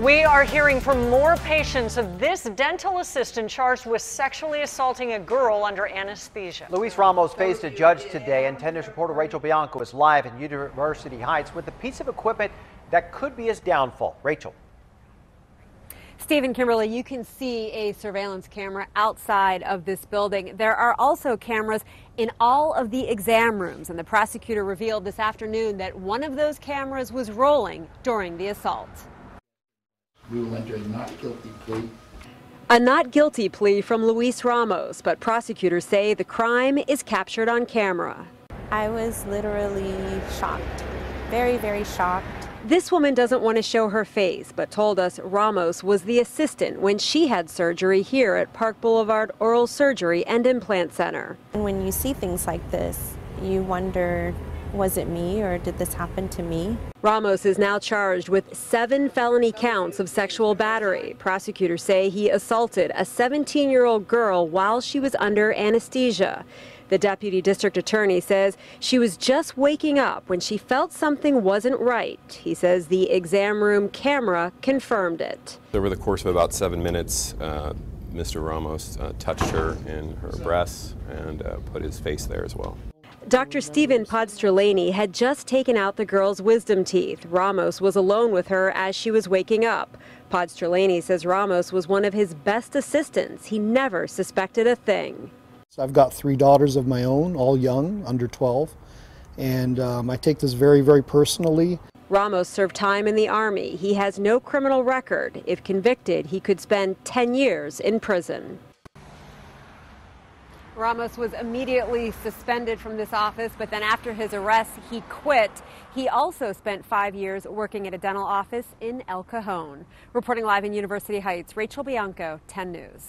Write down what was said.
We are hearing from more patients of this dental assistant charged with sexually assaulting a girl under anesthesia. Luis Ramos faced a judge today, and 10 News reporter Rachel Bianco is live in University Heights with a piece of equipment that could be his downfall. Rachel. Stephen Kimberly, you can see a surveillance camera outside of this building. There are also cameras in all of the exam rooms, and the prosecutor revealed this afternoon that one of those cameras was rolling during the assault. We will enter a not guilty plea. A not guilty plea from Luis Ramos, but prosecutors say the crime is captured on camera. I was literally shocked, very, very shocked. This woman doesn't want to show her face, but told us Ramos was the assistant when she had surgery here at Park Boulevard Oral Surgery and Implant Center. And when you see things like this, you wonder was it me or did this happen to me? Ramos is now charged with seven felony counts of sexual battery. Prosecutors say he assaulted a 17 year old girl while she was under anesthesia. The deputy district attorney says she was just waking up when she felt something wasn't right. He says the exam room camera confirmed it. Over the course of about seven minutes, uh, Mr. Ramos uh, touched her in her breasts and uh, put his face there as well. Dr. Stephen Podstrelany had just taken out the girl's wisdom teeth. Ramos was alone with her as she was waking up. Podstrelany says Ramos was one of his best assistants. He never suspected a thing. I've got three daughters of my own, all young, under 12, and um, I take this very, very personally. Ramos served time in the Army. He has no criminal record. If convicted, he could spend 10 years in prison. Ramos was immediately suspended from this office, but then after his arrest, he quit. He also spent five years working at a dental office in El Cajon. Reporting live in University Heights, Rachel Bianco, 10 News.